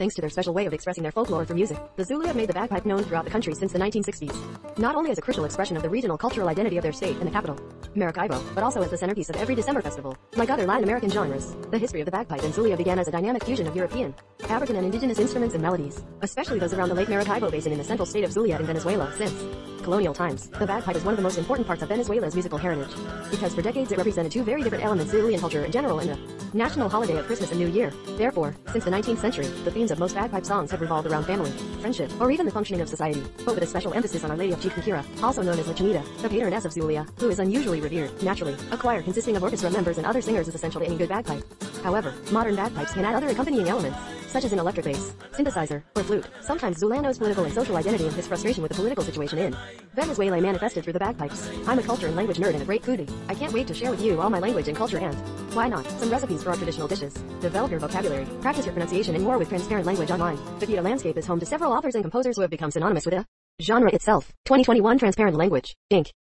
Thanks to their special way of expressing their folklore through music, the Zulu have made the bagpipe known throughout the country since the 1960s. Not only as a crucial expression of the regional cultural identity of their state and the capital, Maracaibo, but also as the centerpiece of every December festival. Like other Latin American genres, the history of the bagpipe in Zulia began as a dynamic fusion of European, African and indigenous instruments and melodies, especially those around the Lake Maracaibo basin in the central state of Zulia in Venezuela since colonial times. The bagpipe is one of the most important parts of Venezuela's musical heritage, because for decades it represented two very different elements Zulian culture in general and the national holiday of Christmas and New Year. Therefore, since the 19th century, the themes of most bagpipe songs have revolved around family, friendship, or even the functioning of society, but with a special emphasis on Our Lady of Chiquinquirá, also known as La Chinita, the patroness of Zulia, who is unusually revered. Naturally, a choir consisting of orchestra members and other singers is essential to any good bagpipe. However, modern bagpipes can add other accompanying elements, such as an electric bass, synthesizer, or flute. Sometimes Zulando's political and social identity and his frustration with the political situation in Venezuela manifested through the bagpipes. I'm a culture and language nerd and a great foodie. I can't wait to share with you all my language and culture and, why not, some recipes for our traditional dishes. Develop your vocabulary, practice your pronunciation and more with transparent language online. Vegeta Landscape is home to several authors and composers who have become synonymous with the genre itself. 2021 Transparent Language, Inc.